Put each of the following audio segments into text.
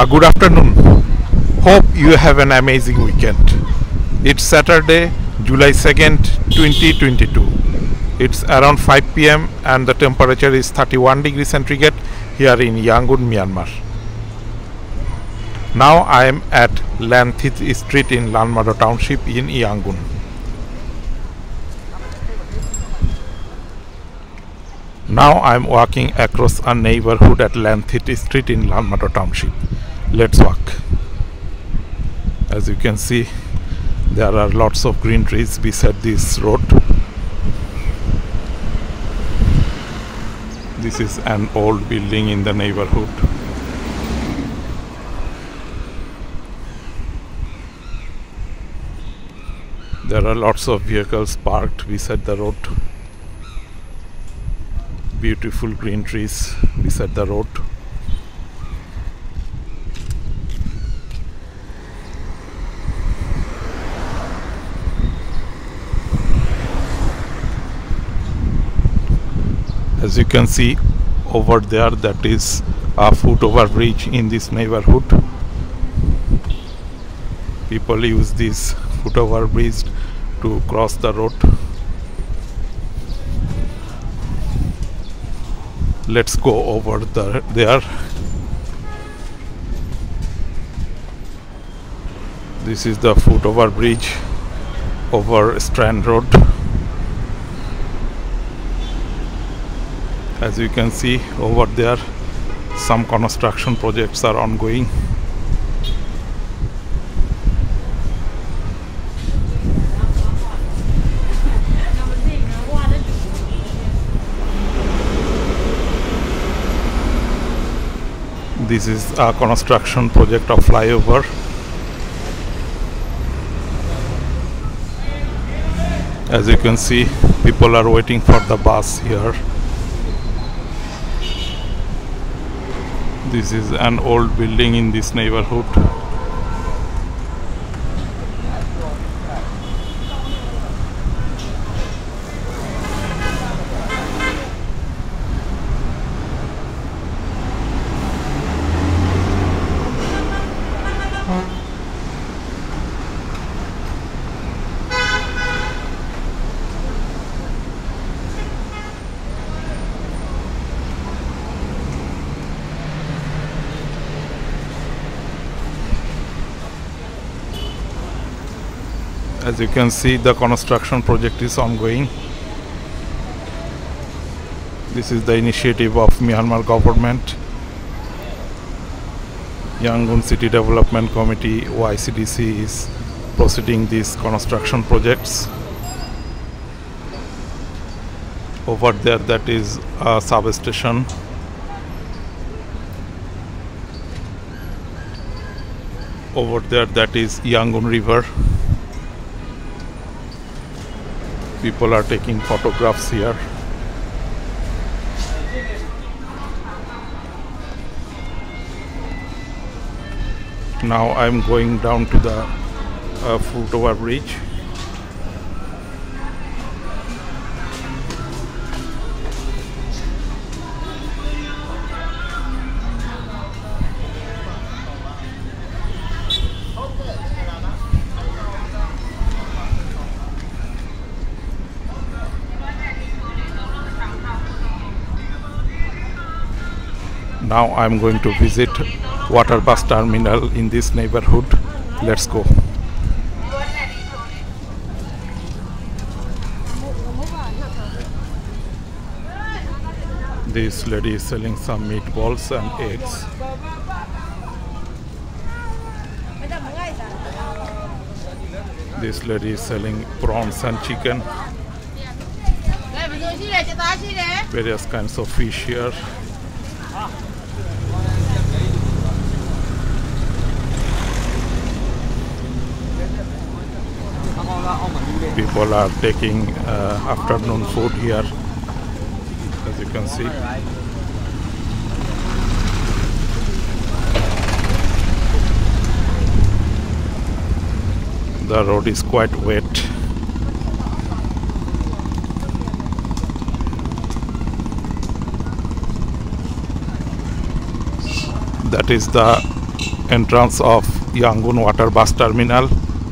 Uh, good afternoon. Hope you have an amazing weekend. It's Saturday, July 2nd, 2022. It's around 5 pm and the temperature is 31 degrees centigrade here in Yangon, Myanmar. Now I am at Lanthit Street in Lanmado Township in Yangon. Now I am walking across a neighborhood at Lanthit Street in Lanmado Township. Let's walk. As you can see, there are lots of green trees beside this road. This is an old building in the neighborhood. There are lots of vehicles parked beside the road beautiful green trees beside the road. As you can see over there that is a foot over bridge in this neighborhood. People use this foot over bridge to cross the road. let's go over the, there this is the foot over bridge over Strand Road as you can see over there some construction projects are ongoing. This is a construction project of flyover. As you can see people are waiting for the bus here this is an old building in this neighborhood as you can see the construction project is ongoing. This is the initiative of Myanmar government Yangon City Development Committee YCDC is proceeding these construction projects. Over there that is a substation. Over there that is Yangon River people are taking photographs here. Now I'm going down to the uh, foot now I'm going to visit water bus terminal in this neighborhood. Let's go. This lady is selling some meatballs and eggs. This lady is selling prawns and chicken. Various kinds of fish here people are taking uh, afternoon food here as you can see the road is quite wet that is the entrance of Yangon Water Bus Terminal,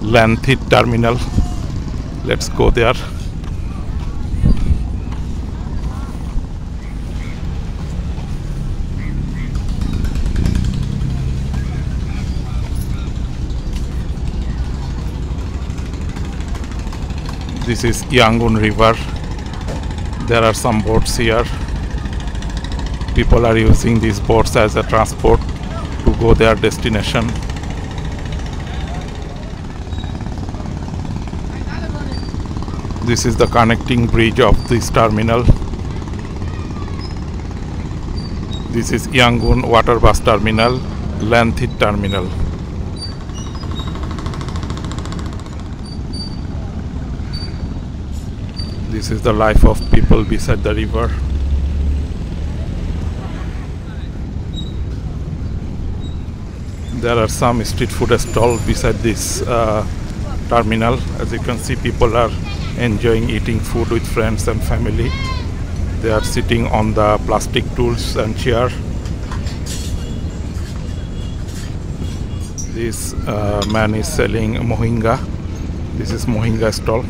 Lanthit Terminal. Let's go there. This is Yangon River. There are some boats here. People are using these boats as a transport to go their destination. This is the connecting bridge of this terminal. This is Yangon Water Bus Terminal, Lanthit Terminal. This is the life of people beside the river. There are some street food stalls beside this uh, terminal. As you can see, people are enjoying eating food with friends and family. They are sitting on the plastic tools and chair. This uh, man is selling mohinga. This is mohinga stall.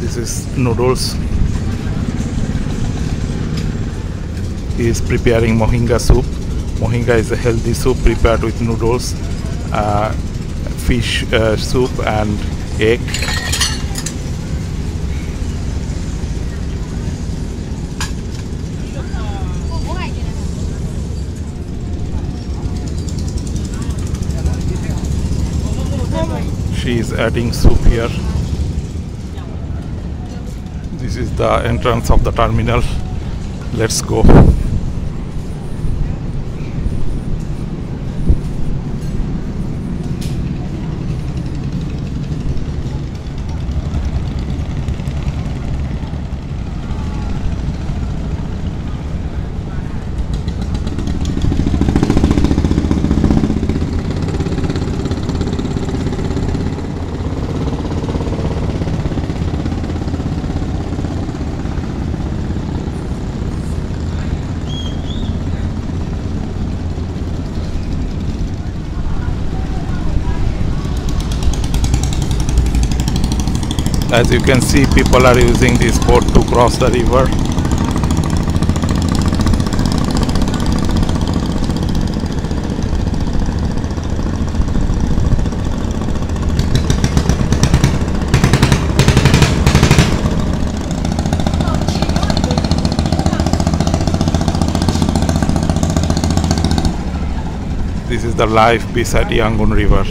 This is noodles. Is preparing mohinga soup. Mohinga is a healthy soup prepared with noodles, uh, fish uh, soup, and egg. She is adding soup here. This is the entrance of the terminal. Let's go. As you can see, people are using this boat to cross the river. This is the life beside Yangon River.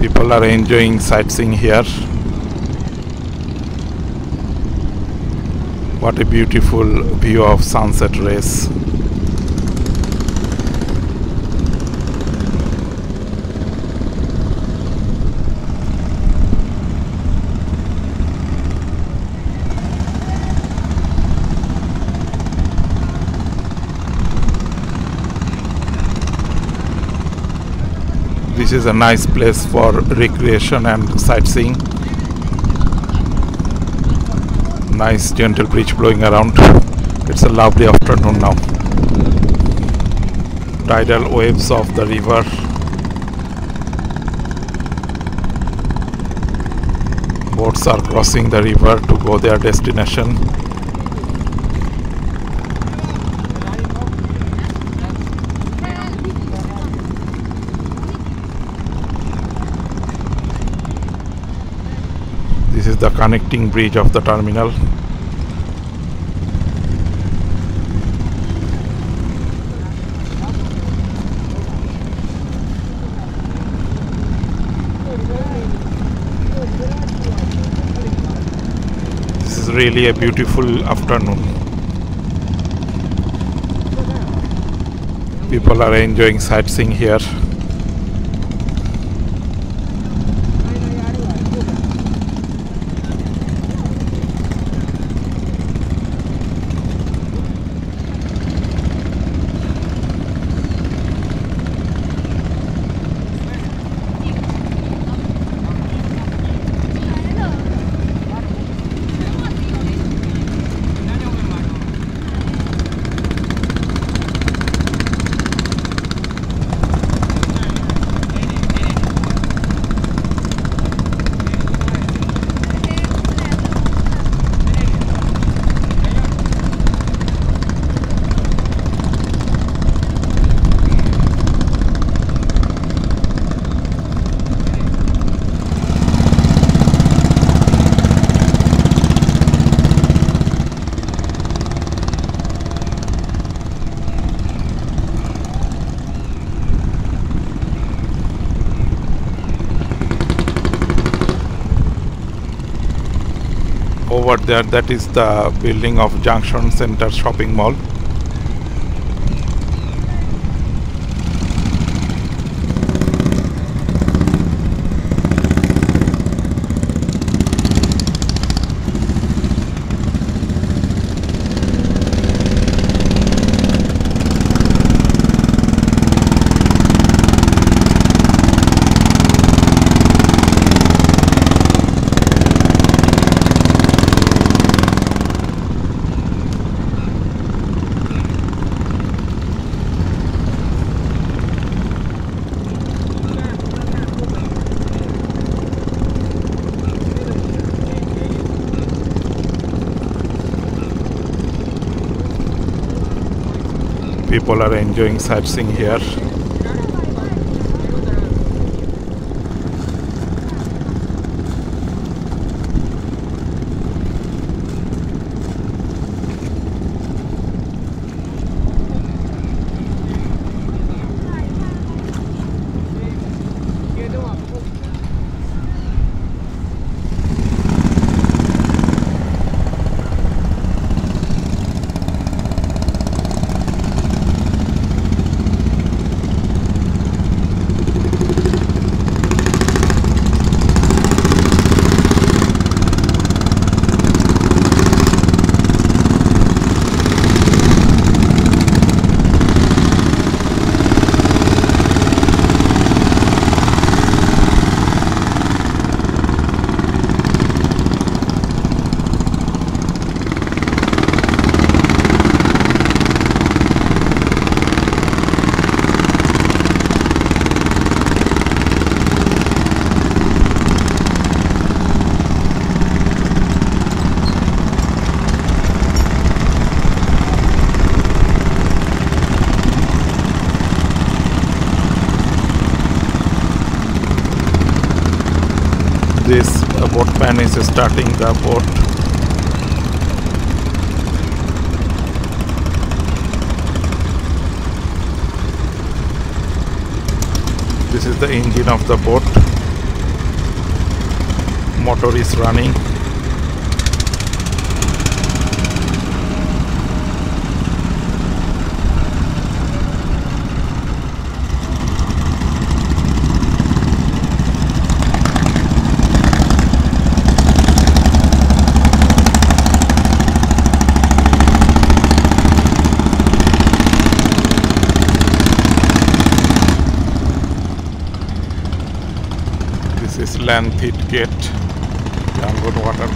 People are enjoying sightseeing here. What a beautiful view of sunset rays. This is a nice place for recreation and sightseeing. Nice gentle breeze blowing around. It's a lovely afternoon now. Tidal waves of the river. Boats are crossing the river to go their destination. is the connecting bridge of the terminal. This is really a beautiful afternoon. People are enjoying sightseeing here. Over there that is the building of junction center shopping mall people are enjoying sightseeing here this uh, boatman is starting the boat. This is the engine of the boat. Motor is running Lanthit Gate. Yangon water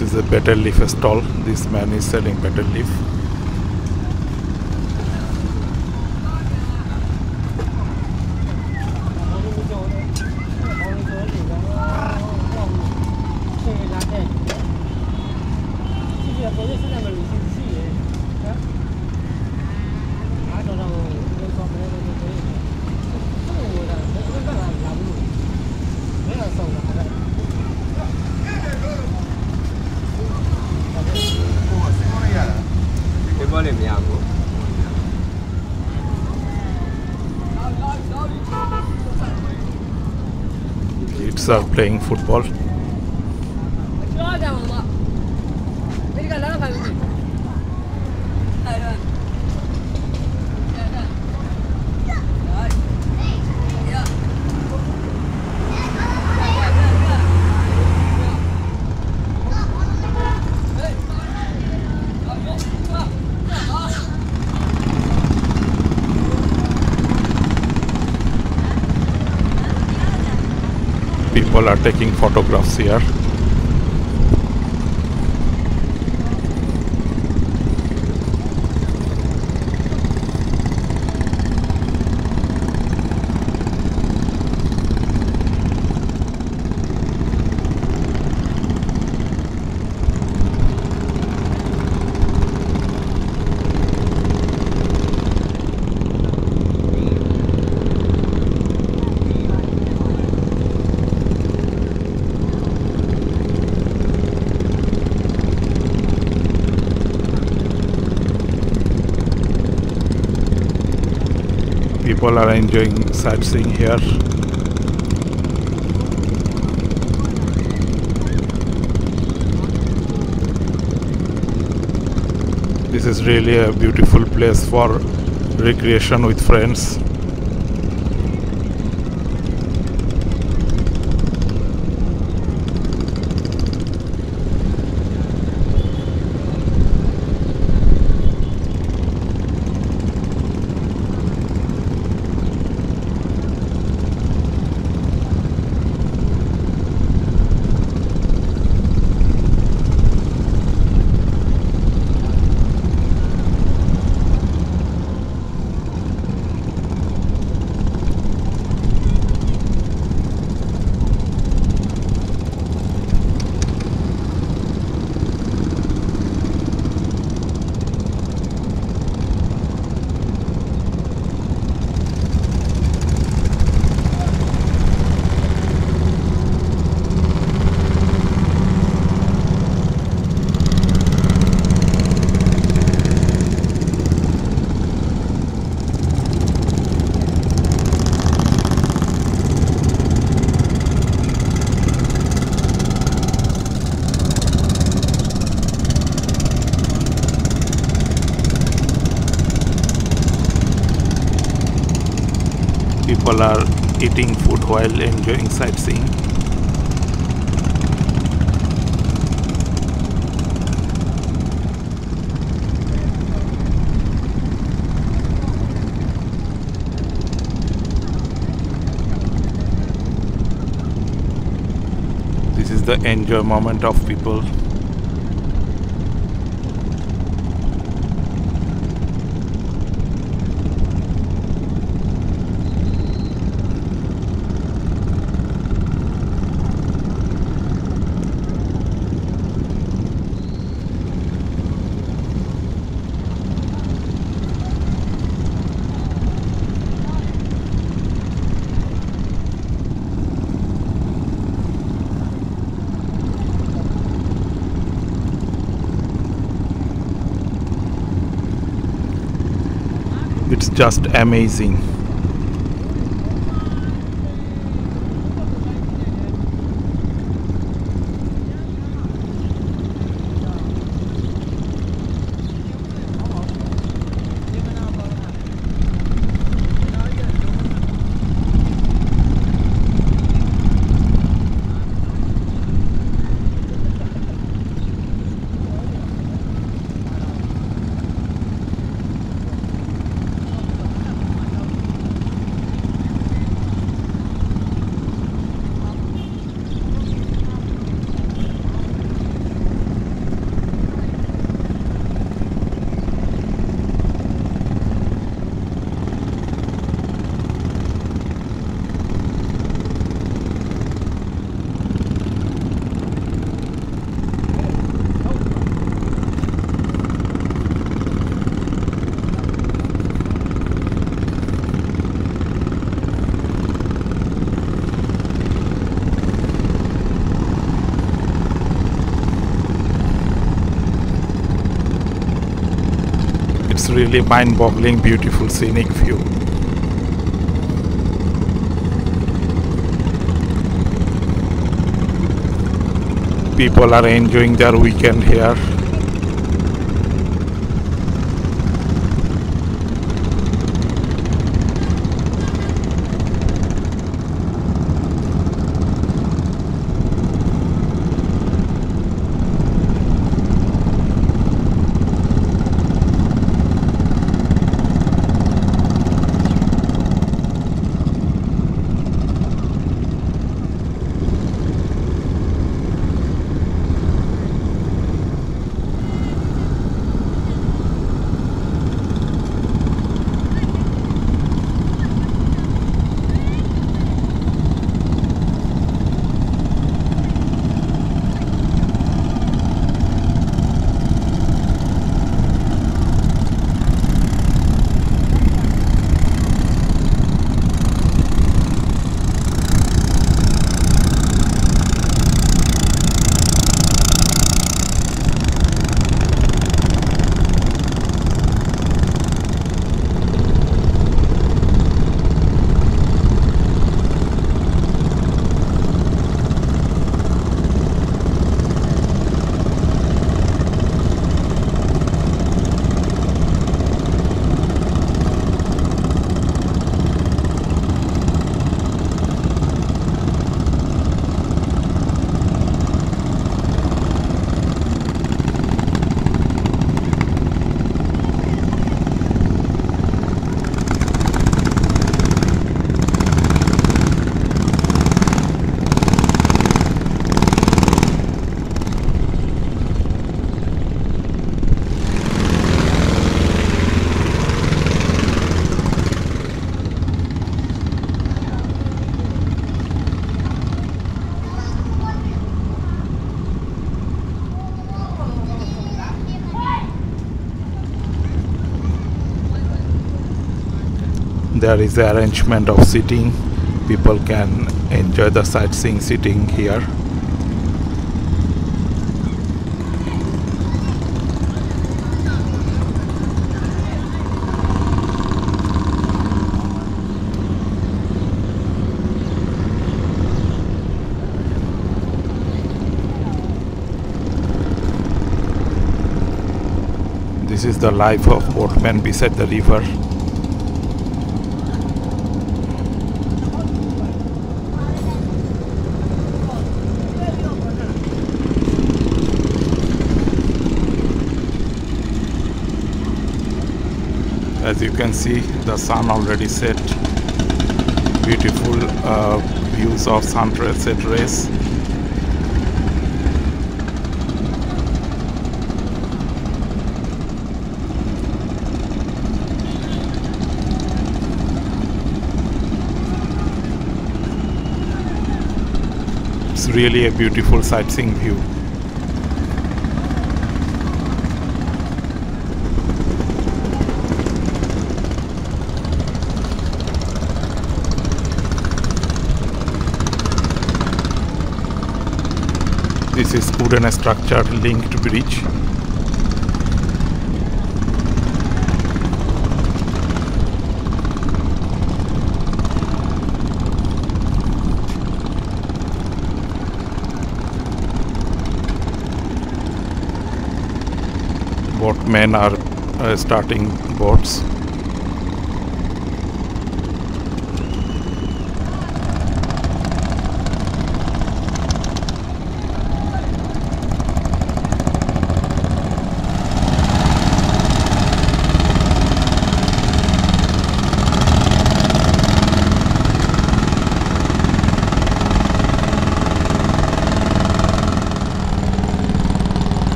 bus betel leaf stall. This man is selling betel leaf playing football people are taking photographs here people are enjoying sightseeing here. This is really a beautiful place for recreation with friends people are eating food while enjoying sightseeing. This is the enjoy moment of people it's just amazing really mind-boggling, beautiful scenic view. People are enjoying their weekend here. There is the arrangement of seating people can enjoy the sightseeing sitting here This is the life of boatmen beside the river. As you can see the sun already set. Beautiful uh, views of sunset rays. It's really a beautiful sightseeing view this is wooden structure linked bridge. Boatmen are uh, starting boats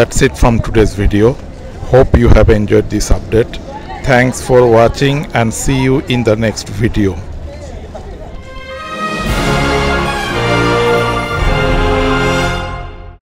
That's it from today's video. Hope you have enjoyed this update. Thanks for watching and see you in the next video.